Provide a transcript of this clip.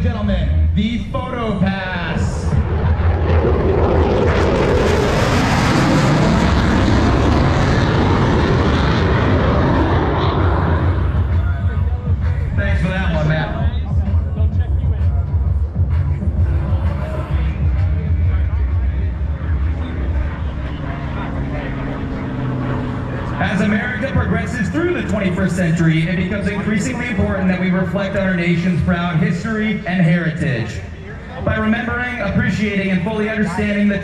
and gentlemen, the photo pass. As America progresses through the 21st century, it becomes increasingly important that we reflect on our nation's proud history and heritage. By remembering, appreciating, and fully understanding the